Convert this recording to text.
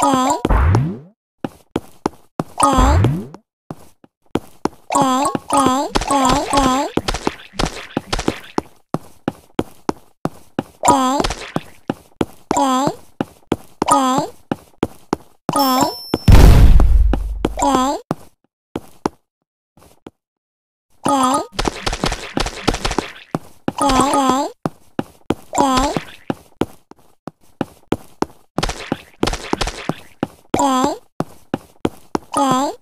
Bye. Okay.